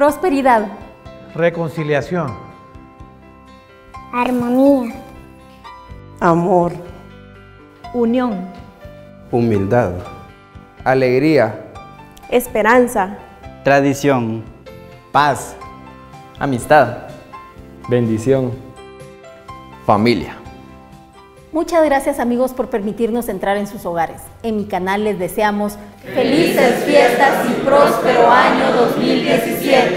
prosperidad, reconciliación, armonía, amor, unión, humildad, alegría, esperanza, tradición, paz, amistad, bendición, familia. Muchas gracias amigos por permitirnos entrar en sus hogares. En mi canal les deseamos felices fiestas y próspero año 2017.